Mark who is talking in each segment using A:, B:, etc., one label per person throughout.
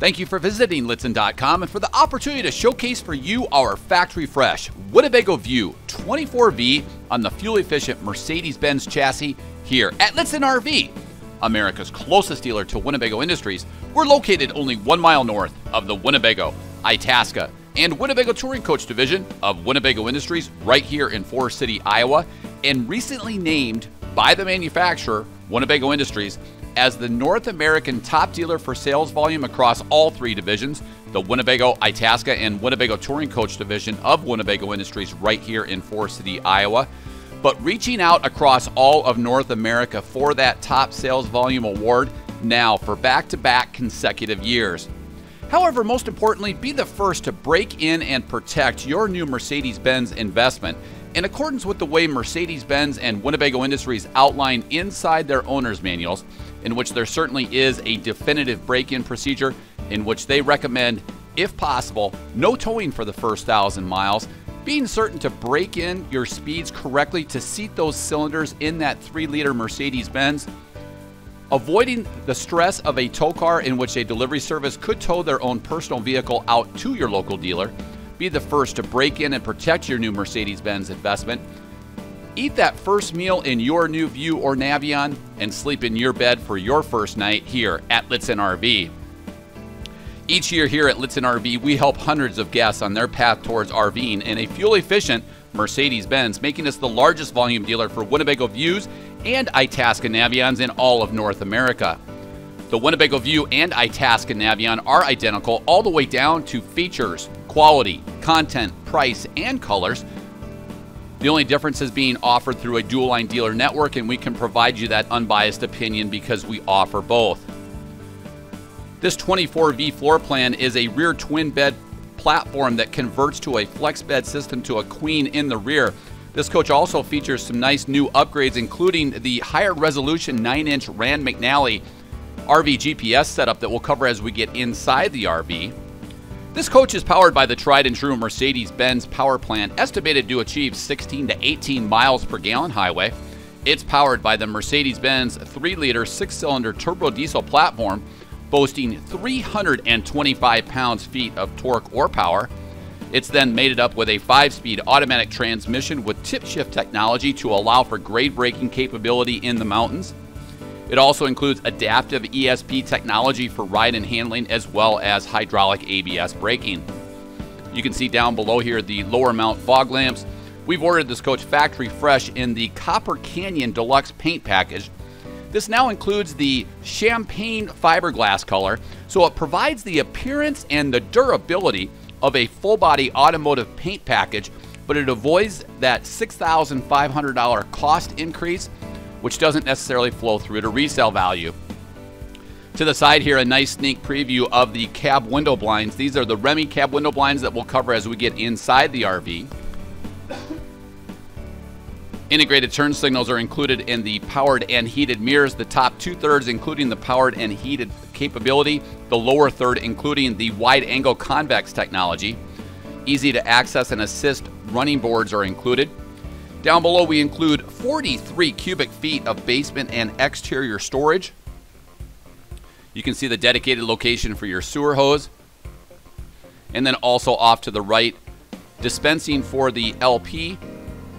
A: Thank you for visiting Lichtsinn.com and for the opportunity to showcase for you our factory fresh Winnebago View 24V on the fuel efficient Mercedes Benz chassis here at Lichtsinn RV, America's closest dealer to Winnebago Industries. We're located only one mile north of the Winnebago, Itasca, and Winnebago Touring Coach Division of Winnebago Industries right here in Forest City, Iowa, and recently named by the manufacturer, Winnebago Industries, as the North American top dealer for sales volume across all three divisions the Winnebago, Itasca, and Winnebago Touring Coach division of Winnebago Industries right here in Forest City, Iowa. But reaching out across all of North America for that top sales volume award now for back to back consecutive years. However, most importantly, be the first to break in and protect your new Mercedes Benz investment in accordance with the way Mercedes Benz and Winnebago Industries outline inside their owner's manuals, in which there certainly is a definitive break in procedure in which they recommend, if possible, no towing for the first thousand miles, being certain to break in your speeds correctly to seat those cylinders in that 3 liter Mercedes Benz avoiding the stress of a tow car in which a delivery service could tow their own personal vehicle out to your local dealer. Be the first to break in and protect your new Mercedes Benz investment. Eat that first meal in your new View or Navion and sleep in your bed for your first night here at Lichtsinn RV. Each year here at Lichtsinn RV, we help hundreds of guests on their path towards RVing in a fuel efficient Mercedes Benz, making us the largest volume dealer for Winnebago Views and Itasca Navions in all of North America. The Winnebago View and Itasca Navion are identical all the way down to features, quality, content, price, and colors. The only difference is being offered through a dual line dealer network, and we can provide you that unbiased opinion because we offer both. This 24V floor plan is a rear twin bed platform that converts to a flex bed system to a queen in the rear. This coach also features some nice new upgrades, including the higher resolution 9 inch Rand McNally RV GPS setup that we'll cover as we get inside the RV. This coach is powered by the tried and true Mercedes Benz power plant, estimated to achieve 16 to 18 miles per gallon highway. It's powered by the Mercedes Benz 3 liter 6 cylinder turbo diesel platform, boasting 325 pounds feet of torque or power. It's then mated up with a 5 speed automatic transmission with tip shift technology to allow for grade braking capability in the mountains. It also includes adaptive ESP technology for ride and handling as well as hydraulic ABS braking. You can see down below here the lower mount fog lamps. We've ordered this coach factory fresh in the Copper Canyon Deluxe paint package. This now includes the champagne fiberglass color, so it provides the appearance and the durability of a full body automotive paint package, but it avoids that $6,500 cost increase, which doesn't necessarily flow through to resale value. To the side here, a nice sneak preview of the cab window blinds. These are the Remy cab window blinds that we'll cover as we get inside the RV. Integrated turn signals are included in the powered and heated mirrors, the top two thirds including the powered and heated capability, the lower third including the wide angle convex technology. Easy to access and assist running boards are included. Down below, we include 43 cubic feet of basement and exterior storage. You can see the dedicated location for your sewer hose. And then also off to the right, dispensing for the LP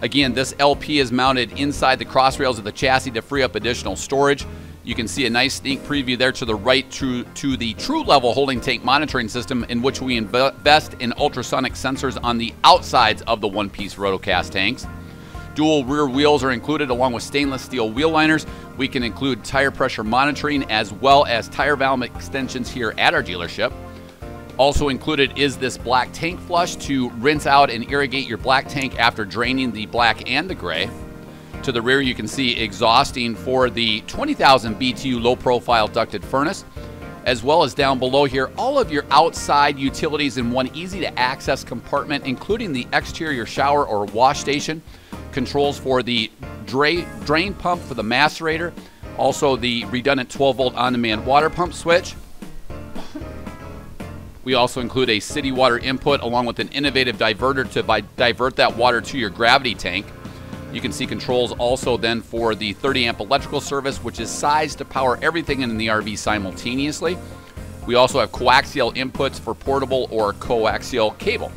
A: Again, this LP is mounted inside the cross rails of the chassis to free up additional storage. You can see a nice sneak preview there to the right to, to the true level holding tank monitoring system in which we invest in ultrasonic sensors on the outsides of the one-piece rotocast tanks. Dual rear wheels are included along with stainless steel wheel liners. We can include tire pressure monitoring as well as tire valve extensions here at our dealership. Also included is this black tank flush to rinse out and irrigate your black tank after draining the black and the gray. To the rear, you can see exhausting for the 20,000 BTU low profile ducted furnace, as well as down below here, all of your outside utilities in one easy to access compartment, including the exterior shower or wash station, controls for the drain pump for the macerator, also the redundant 12 volt on demand water pump switch, we also include a city water input along with an innovative diverter to divert that water to your gravity tank. You can see controls also then for the 30 amp electrical service, which is sized to power everything in the RV simultaneously. We also have coaxial inputs for portable or coaxial cable.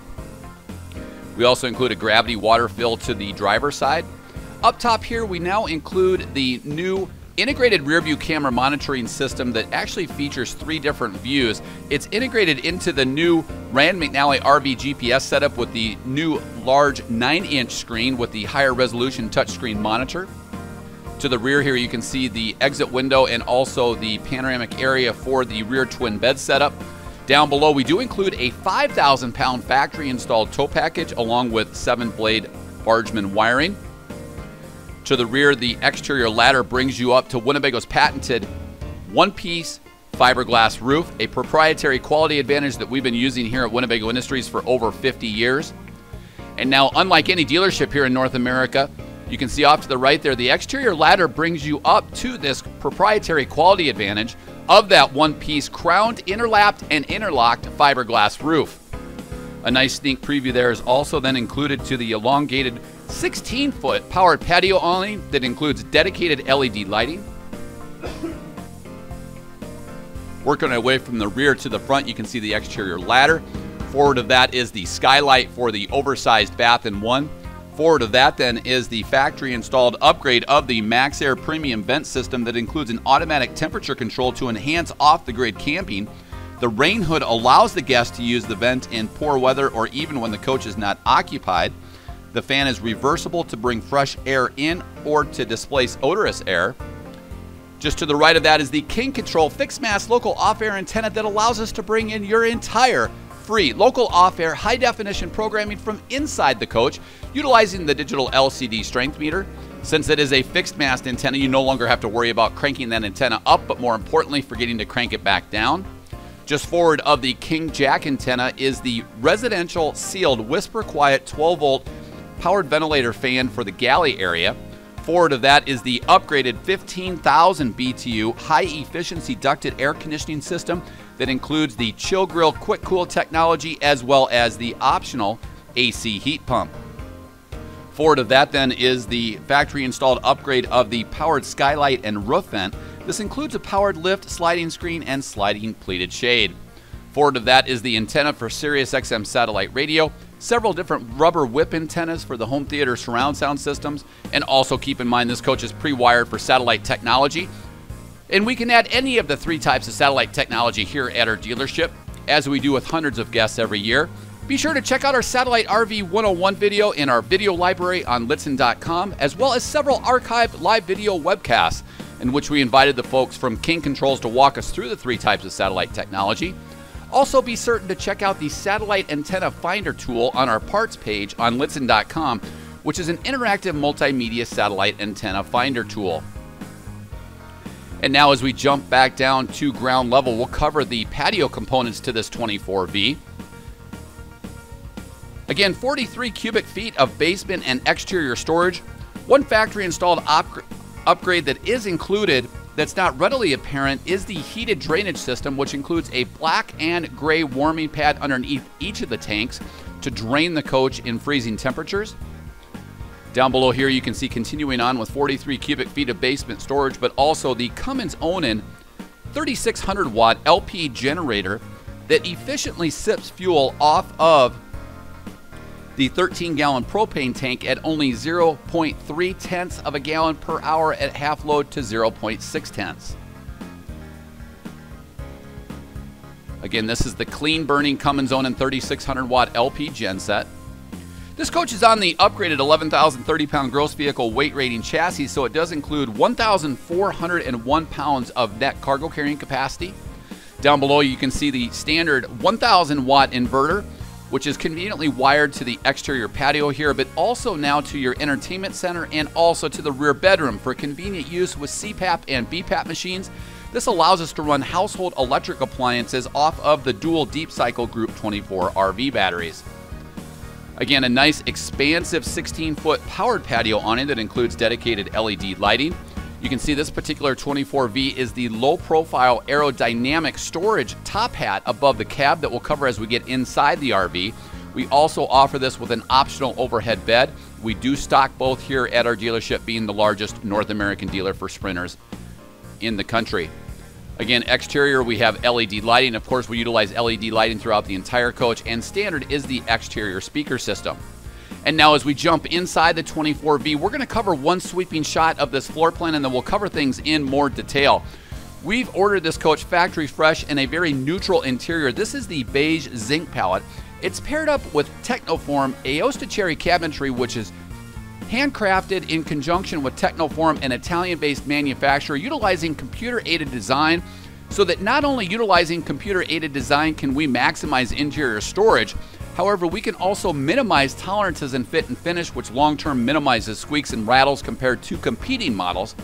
A: We also include a gravity water fill to the driver's side. Up top here, we now include the new integrated rear view camera monitoring system that actually features three different views. It's integrated into the new Rand McNally RV GPS setup with the new large 9 inch screen with the higher resolution touchscreen monitor. To the rear here, you can see the exit window and also the panoramic area for the rear twin bed setup. Down below, we do include a 5,000 pound factory installed tow package along with seven blade Bargman wiring. To the rear, the exterior ladder brings you up to Winnebago's patented one piece fiberglass roof, a proprietary quality advantage that we've been using here at Winnebago Industries for over 50 years. And now, unlike any dealership here in North America, you can see off to the right there, the exterior ladder brings you up to this proprietary quality advantage of that one piece crowned, interlapped, and interlocked fiberglass roof. A nice sneak preview there is also then included to the elongated 16 foot powered patio awning that includes dedicated LED lighting. Working our way from the rear to the front, you can see the exterior ladder. Forward of that is the skylight for the oversized bath in one. Forward of that, then, is the factory installed upgrade of the MaxxAir Premium vent system that includes an automatic temperature control to enhance off the grid camping. The rain hood allows the guest to use the vent in poor weather or even when the coach is not occupied. The fan is reversible to bring fresh air in or to displace odorous air. Just to the right of that is the King Control fixed mast local off air antenna that allows us to bring in your entire free local off air high definition programming from inside the coach utilizing the digital LCD strength meter. Since it is a fixed mast antenna, you no longer have to worry about cranking that antenna up, but more importantly, forgetting to crank it back down. Just forward of the King Jack antenna is the residential sealed Whisper Quiet 12 volt powered ventilator fan for the galley area. Forward of that is the upgraded 15,000 BTU high efficiency ducted air conditioning system that includes the chill grill quick cool technology as well as the optional AC heat pump. Forward of that then is the factory installed upgrade of the powered skylight and roof vent. This includes a powered lift, sliding screen, and sliding pleated shade. Forward of that is the antenna for Sirius XM satellite radio, several different rubber whip antennas for the home theater surround sound systems, and also keep in mind this coach is pre-wired for satellite technology, and we can add any of the three types of satellite technology here at our dealership, as we do with hundreds of guests every year. Be sure to check out our Satellite RV 101 video in our video library on Lichtsinn.com, as well as several archived live video webcasts in which we invited the folks from King Controls to walk us through the three types of satellite technology. Also, be certain to check out the Satellite Antenna Finder tool on our parts page on Lichtsinn.com, which is an interactive multimedia satellite antenna finder tool. And now as we jump back down to ground level, we'll cover the patio components to this 24V. Again, 43 cubic feet of basement and exterior storage. One factory installed upgrade that is included that's not readily apparent is the heated drainage system, which includes a black and gray warming pad underneath each of the tanks to drain the coach in freezing temperatures. Down below here, you can see continuing on with 43 cubic feet of basement storage, but also the Cummins Onan 3600 watt LP generator that efficiently sips fuel off of the 13 gallon propane tank at only 0.3 tenths of a gallon per hour at half load to 0.6 tenths. Again, this is the clean burning Cummins Onan 3600 watt LP genset. This coach is on the upgraded 11,030 pound gross vehicle weight rating chassis, so it does include 1,401 pounds of net cargo carrying capacity. Down below, you can see the standard 1,000 watt inverter, which is conveniently wired to the exterior patio here, but also now to your entertainment center and also to the rear bedroom for convenient use with CPAP and BPAP machines. This allows us to run household electric appliances off of the dual deep cycle Group 24 RV batteries. Again, a nice expansive 16 foot powered patio awning that includes dedicated LED lighting. You can see this particular 24V is the low profile aerodynamic storage top hat above the cab that we'll cover as we get inside the RV. We also offer this with an optional overhead bed. We do stock both here at our dealership, being the largest North American dealer for sprinters in the country. Again, exterior, we have LED lighting. Of course, we utilize LED lighting throughout the entire coach, and standard is the exterior speaker system. And now, as we jump inside the 24V, we're going to cover one sweeping shot of this floor plan, and then we'll cover things in more detail. We've ordered this coach factory fresh in a very neutral interior. This is the beige zinc palette. It's paired up with Technoform Aosta Cherry cabinetry, which is handcrafted in conjunction with Technoform, an Italian based manufacturer, utilizing computer aided design so that not only utilizing computer aided design can we maximize interior storage, however, we can also minimize tolerances in fit and finish, which long term minimizes squeaks and rattles compared to competing models.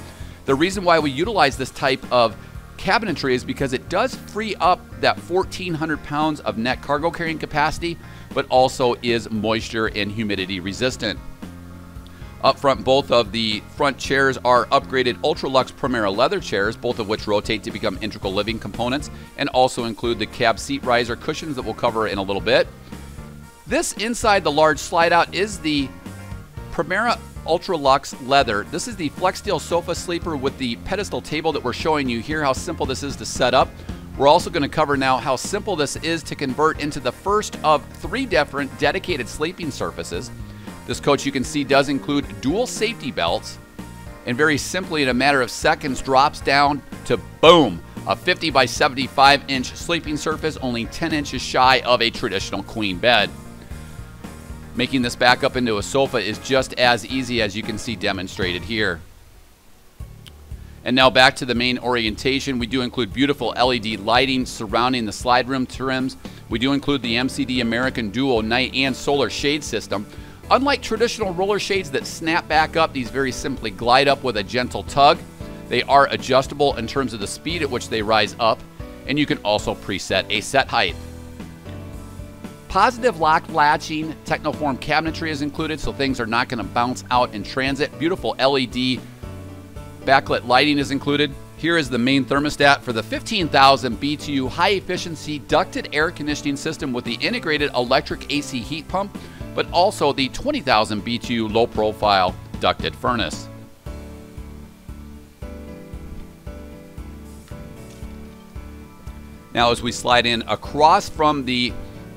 A: The reason why we utilize this type of cabinetry is because it does free up that 1,400 pounds of net cargo carrying capacity, but also is moisture and humidity resistant. Up front, both of the front chairs are upgraded Ultralux Primera leather chairs, both of which rotate to become integral living components and also include the cab seat riser cushions that we'll cover in a little bit. This inside the large slide out is the Primera Ultralux leather. This is the flex Flexsteel sofa sleeper with the pedestal table that we're showing you here, how simple this is to set up. We're also going to cover now how simple this is to convert into the first of three different dedicated sleeping surfaces. This coach you can see does include dual safety belts and very simply in a matter of seconds drops down to boom, a 50 by 75 inch sleeping surface, only 10 inches shy of a traditional queen bed. Making this back up into a sofa is just as easy as you can see demonstrated here. And now back to the main orientation. We do include beautiful LED lighting surrounding the slide room trims. We do include the MCD American Duo night and solar shade system, Unlike traditional roller shades that snap back up, these very simply glide up with a gentle tug. They are adjustable in terms of the speed at which they rise up, and you can also preset a set height. Positive lock latching Technoform cabinetry is included, so things are not going to bounce out in transit. Beautiful LED backlit lighting is included. Here is the main thermostat for the 15,000 BTU high efficiency ducted air conditioning system with the integrated electric AC heat pump but also the 20,000 BTU low profile ducted furnace. Now, as we slide in across from the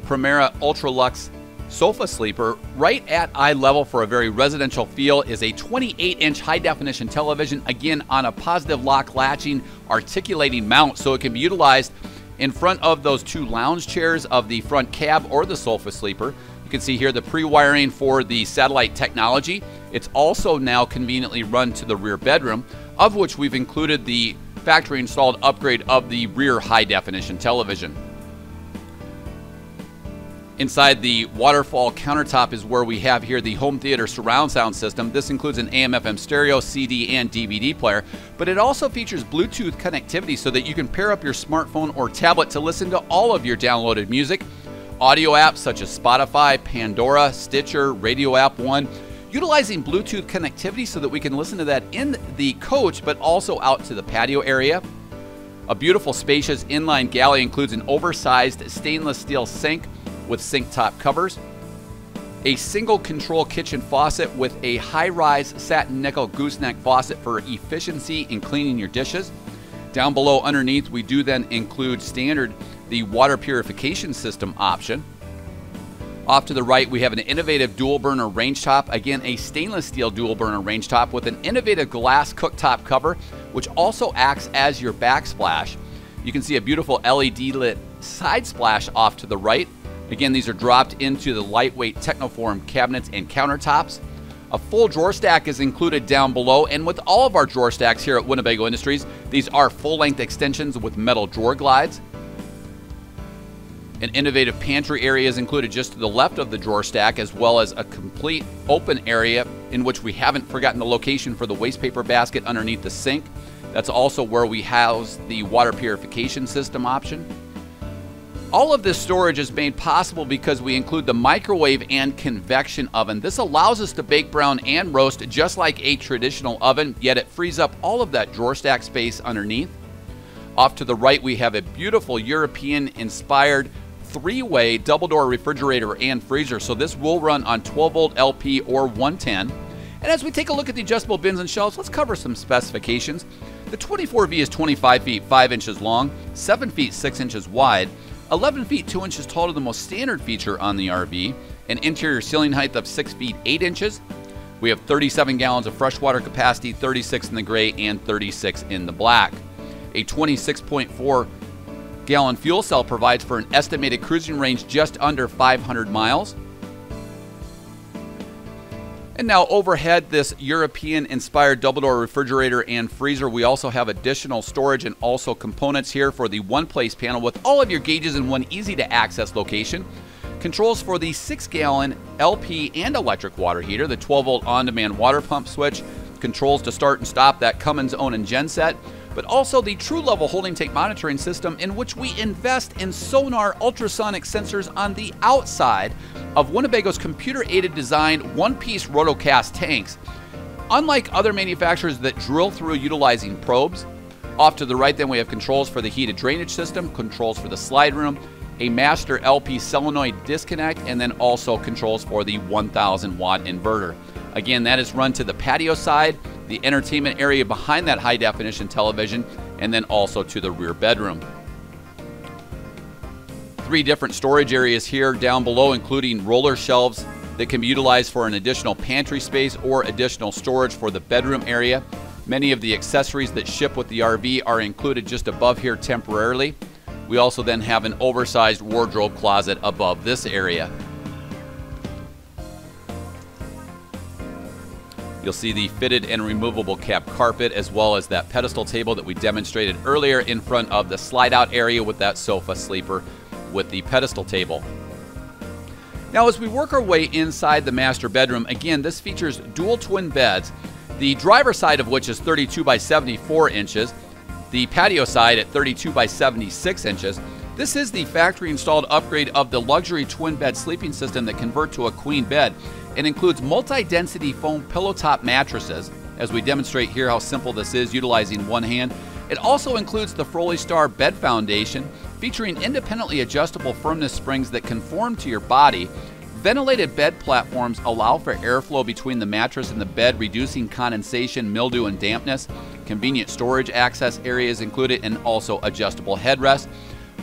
A: Primera Ultralux sofa sleeper, right at eye level for a very residential feel is a 28 inch high definition television, again on a positive lock latching articulating mount, so it can be utilized in front of those two lounge chairs of the front cab or the sofa sleeper can see here the pre-wiring for the satellite technology. It's also now conveniently run to the rear bedroom, of which we've included the factory installed upgrade of the rear high definition television. Inside the waterfall countertop is where we have here the home theater surround sound system. This includes an AM FM stereo, CD, and DVD player, but it also features Bluetooth connectivity so that you can pair up your smartphone or tablet to listen to all of your downloaded music audio apps such as Spotify, Pandora, Stitcher, Radio App One, utilizing Bluetooth connectivity so that we can listen to that in the coach but also out to the patio area. A beautiful, spacious inline galley includes an oversized stainless steel sink with sink top covers, a single control kitchen faucet with a high rise satin nickel gooseneck faucet for efficiency in cleaning your dishes. Down below, underneath, we do then include standard the water purification system option. Off to the right, we have an innovative dual burner range top. Again, a stainless steel dual burner range top with an innovative glass cooktop cover, which also acts as your backsplash. You can see a beautiful LED lit side splash off to the right. Again, these are dropped into the lightweight Technoform cabinets and countertops. A full drawer stack is included down below, and with all of our drawer stacks here at Winnebago Industries, these are full length extensions with metal drawer glides. An innovative pantry area is included just to the left of the drawer stack, as well as a complete open area in which we haven't forgotten the location for the waste paper basket underneath the sink. That's also where we house the water purification system option. All of this storage is made possible because we include the microwave and convection oven. This allows us to bake, brown, and roast just like a traditional oven, yet it frees up all of that drawer stack space underneath. Off to the right, we have a beautiful European inspired three-way double door refrigerator and freezer. So this will run on 12 volt LP or 110. And as we take a look at the adjustable bins and shelves, let's cover some specifications. The 24V is 25 feet 5 inches long, 7 feet 6 inches wide, 11 feet 2 inches tall to the most standard feature on the RV, an interior ceiling height of 6 feet 8 inches. We have 37 gallons of freshwater capacity, 36 in the gray and 36 in the black. A 26.4 gallon fuel cell provides for an estimated cruising range just under 500 miles. And now overhead, this European inspired double door refrigerator and freezer. We also have additional storage and also components here for the one place panel with all of your gauges in one easy to access location. Controls for the 6 gallon LP and electric water heater, the 12 volt on demand water pump switch, controls to start and stop that Cummins Onan genset but also the true level holding tank monitoring system in which we invest in sonar ultrasonic sensors on the outside of Winnebago's computer aided design one piece rotocast tanks. Unlike other manufacturers that drill through utilizing probes, off to the right, then we have controls for the heated drainage system, controls for the slide room, a master LP solenoid disconnect, and then also controls for the 1000 watt inverter. Again, that is run to the patio side the entertainment area behind that high definition television, and then also to the rear bedroom. Three different storage areas here down below, including roller shelves that can be utilized for an additional pantry space or additional storage for the bedroom area. Many of the accessories that ship with the RV are included just above here temporarily. We also then have an oversized wardrobe closet above this area. You'll see the fitted and removable cap carpet as well as that pedestal table that we demonstrated earlier in front of the slide out area with that sofa sleeper with the pedestal table. Now as we work our way inside the master bedroom, again this features dual twin beds, the driver side of which is 32 by 74 inches, the patio side at 32 by 76 inches. This is the factory installed upgrade of the luxury twin bed sleeping system that convert to a queen bed. It includes multi-density foam pillow top mattresses, as we demonstrate here how simple this is utilizing one hand. It also includes the Froli Star bed foundation, featuring independently adjustable firmness springs that conform to your body. Ventilated bed platforms allow for airflow between the mattress and the bed, reducing condensation, mildew, and dampness. Convenient storage access areas included, and also adjustable headrests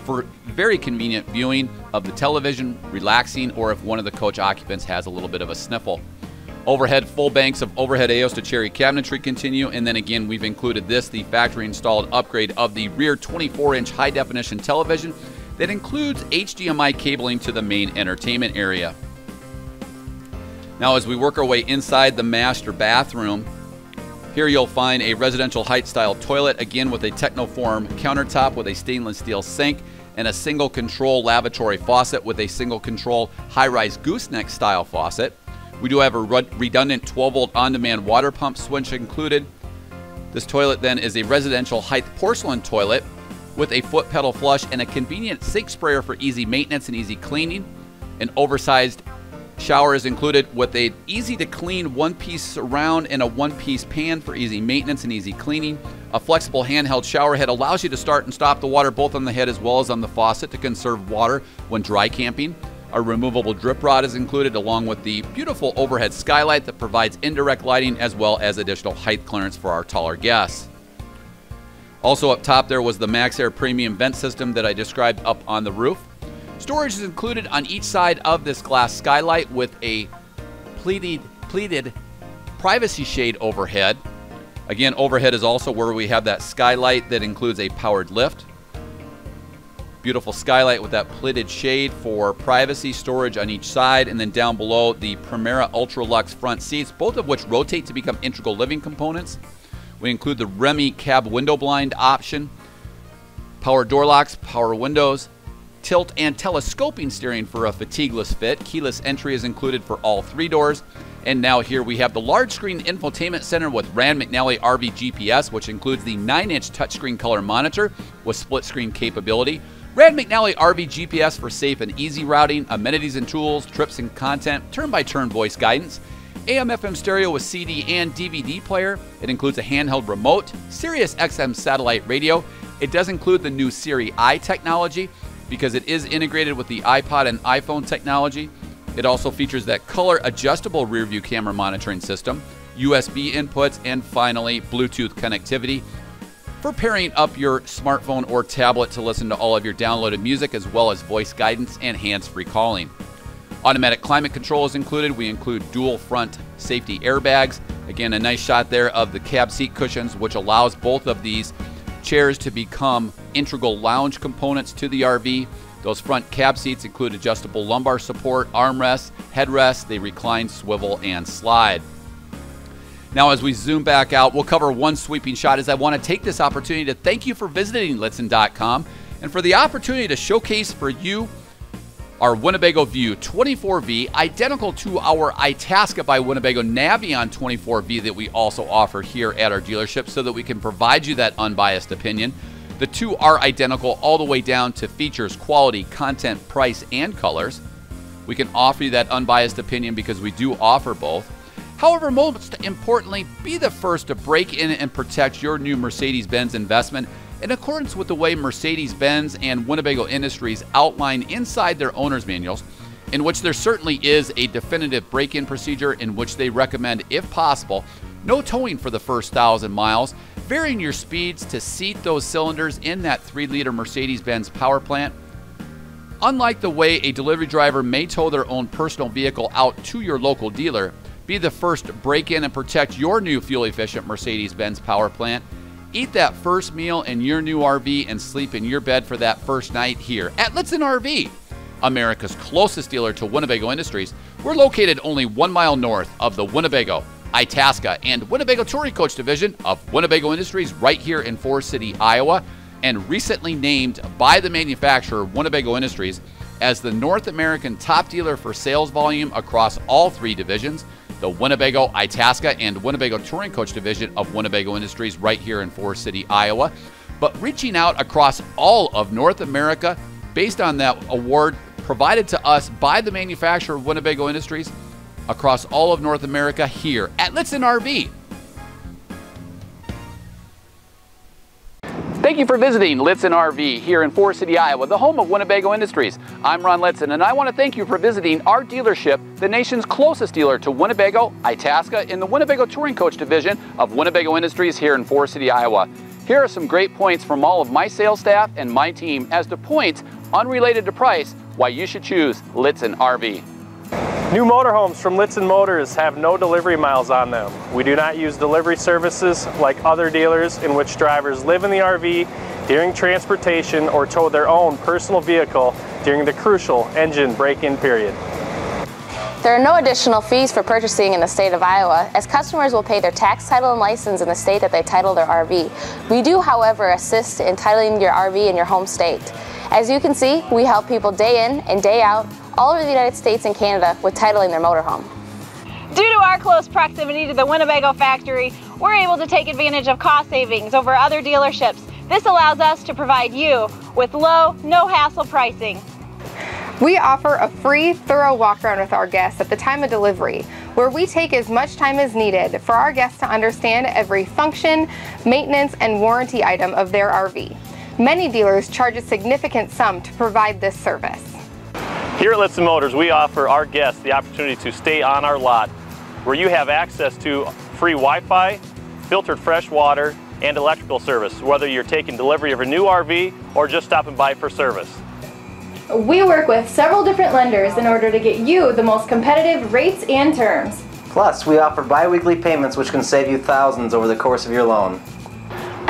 A: for very convenient viewing of the television, relaxing, or if one of the coach occupants has a little bit of a sniffle. Overhead full banks of overhead Aosta cherry cabinetry continue, and then again we've included this, the factory installed upgrade of the rear 24-inch high definition television that includes HDMI cabling to the main entertainment area. Now as we work our way inside the master bathroom, here you'll find a residential height style toilet, again with a Technoform countertop with a stainless steel sink and a single control lavatory faucet with a single control high rise gooseneck style faucet. We do have a redundant 12 volt on demand water pump switch included. This toilet then is a residential height porcelain toilet with a foot pedal flush and a convenient sink sprayer for easy maintenance and easy cleaning. An oversized Shower is included with a easy to clean one piece surround and a one piece pan for easy maintenance and easy cleaning. A flexible handheld shower head allows you to start and stop the water both on the head as well as on the faucet to conserve water when dry camping. A removable drip rod is included along with the beautiful overhead skylight that provides indirect lighting as well as additional height clearance for our taller guests. Also up top there was the MaxxAir premium vent system that I described up on the roof. Storage is included on each side of this glass skylight with a pleated, pleated privacy shade overhead. Again, overhead is also where we have that skylight that includes a powered lift. Beautiful skylight with that pleated shade for privacy storage on each side. And then down below, the Primera Ultralux front seats, both of which rotate to become integral living components. We include the Remy cab window blind option, power door locks, power windows, tilt, and telescoping steering for a fatigueless fit. Keyless entry is included for all three doors. And now here we have the large screen infotainment center with Rand McNally RV GPS, which includes the 9-inch touchscreen color monitor with split screen capability. Rand McNally RV GPS for safe and easy routing, amenities and tools, trips and content, turn-by-turn -turn voice guidance. AM/FM stereo with CD and DVD player. It includes a handheld remote, Sirius XM satellite radio. It does include the new Siri Eye technology, because it is integrated with the iPod and iPhone technology. It also features that color adjustable rear view camera monitoring system, USB inputs, and finally, Bluetooth connectivity. for pairing up your smartphone or tablet to listen to all of your downloaded music as well as voice guidance and hands free calling. Automatic climate control is included. We include dual front safety airbags. Again, a nice shot there of the cab seat cushions, which allows both of these chairs to become integral lounge components to the RV. Those front cab seats include adjustable lumbar support, armrests, headrests, they recline, swivel, and slide. Now, as we zoom back out, we'll cover one sweeping shot as I want to take this opportunity to thank you for visiting Lichtsinn.com and for the opportunity to showcase for you our Winnebago View 24V, identical to our Itasca by Winnebago Navion 24V that we also offer here at our dealership so that we can provide you that unbiased opinion. The two are identical all the way down to features, quality, content, price, and colors. We can offer you that unbiased opinion because we do offer both. However, most importantly, be the first to break in and protect your new Mercedes Benz investment in accordance with the way Mercedes Benz and Winnebago Industries outline inside their owner's manuals, in which there certainly is a definitive break in procedure in which they recommend, if possible, no towing for the first thousand miles varying your speeds to seat those cylinders in that 3 liter Mercedes Benz power plant. Unlike the way a delivery driver may tow their own personal vehicle out to your local dealer, be the first to break in and protect your new fuel efficient Mercedes Benz power plant. Eat that first meal in your new RV and sleep in your bed for that first night here at Lichtsinn RV. America's closest dealer to Winnebago Industries, we're located only one mile north of the Winnebago Itasca, and Winnebago Touring Coach Division of Winnebago Industries right here in Forest City, Iowa, and recently named by the manufacturer Winnebago Industries as the North American top dealer for sales volume across all three divisions the Winnebago Itasca and Winnebago Touring Coach Division of Winnebago Industries right here in Forest City, Iowa. But reaching out across all of North America based on that award provided to us by the manufacturer of Winnebago Industries across all of North America here at Lichtsinn RV. Thank you for visiting Lichtsinn RV here in Forest City, Iowa, the home of Winnebago Industries. I'm Ron Lichtsinn, and I want to thank you for visiting our dealership, the nation's closest dealer to Winnebago, Itasca, in the Winnebago Touring Coach Division of Winnebago Industries here in Forest City, Iowa. Here are some great points from all of my sales staff and my team as to points unrelated to price why you should choose Lichtsinn RV.
B: New motorhomes from Lichtsinn Motors have no delivery miles on them. We do not use delivery services like other dealers in which drivers live in the RV during transportation or tow their own personal vehicle during the crucial engine break-in period.
C: There are no additional fees for purchasing in the state of Iowa, as customers will pay their tax title and license in the state that they title their RV. We do, however, assist in titling your RV in your home state. As you can see, we help people day in and day out all over the United States and Canada with titling their motorhome.
D: Due to our close proximity to the Winnebago factory, we're able to take advantage of cost savings over other dealerships. This allows us to provide you with low, no hassle pricing.
E: We offer a free, thorough walk around with our guests at the time of delivery, where we take as much time as needed for our guests to understand every function, maintenance, and warranty item of their RV. Many dealers charge a significant sum to provide this service.
B: Here at Lichtsinn Motors, we offer our guests the opportunity to stay on our lot where you have access to free Wi-Fi, filtered fresh water, and electrical service, whether you're taking delivery of a new RV or just stopping by for service.
F: We work with several different lenders in order to get you the most competitive rates and terms.
G: Plus, we offer bi-weekly payments which can save you thousands over the course of your loan.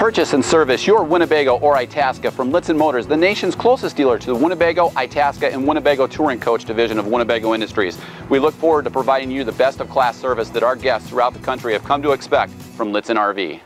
A: Purchase and service your Winnebago or Itasca from Lichtsinn Motors, the nation's closest dealer to the Winnebago, Itasca, and Winnebago Touring Coach division of Winnebago Industries. We look forward to providing you the best of class service that our guests throughout the country have come to expect from Lichtsinn RV.